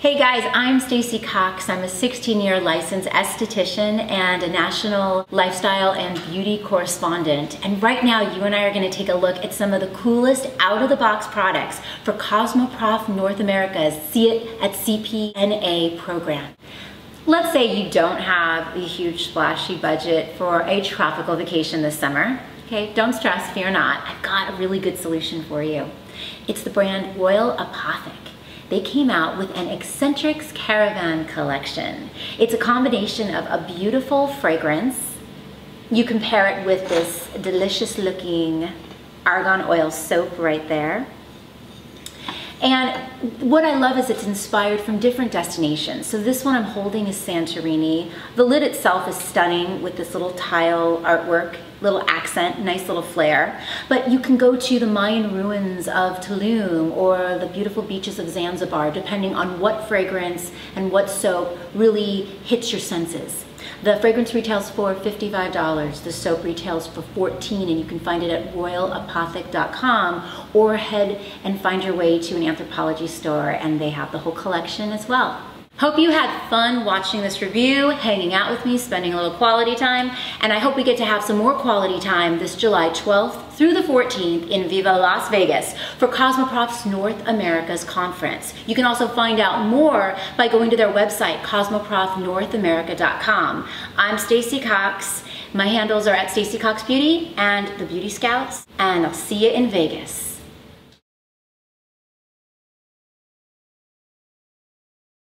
Hey guys, I'm Stacy Cox. I'm a 16-year licensed esthetician and a national lifestyle and beauty correspondent. And right now, you and I are gonna take a look at some of the coolest out-of-the-box products for Cosmoprof North America's See It at CPNA program. Let's say you don't have a huge splashy budget for a tropical vacation this summer. Okay, don't stress, fear not. I've got a really good solution for you. It's the brand Royal Apothic they came out with an Eccentrics Caravan collection. It's a combination of a beautiful fragrance. You compare it with this delicious looking argan oil soap right there. And what I love is it's inspired from different destinations. So this one I'm holding is Santorini. The lid itself is stunning with this little tile artwork, little accent, nice little flair. But you can go to the Mayan ruins of Tulum or the beautiful beaches of Zanzibar, depending on what fragrance and what soap really hits your senses. The fragrance retails for $55. The soap retails for 14 and you can find it at royalapothic.com or head and find your way to an Anthropologie store and they have the whole collection as well. Hope you had fun watching this review, hanging out with me, spending a little quality time, and I hope we get to have some more quality time this July 12th through the 14th in Viva Las Vegas for Cosmoprof's North America's conference. You can also find out more by going to their website, cosmoprofnorthamerica.com. I'm Stacy Cox. My handles are at Stacy Cox Beauty and the Beauty Scouts, and I'll see you in Vegas.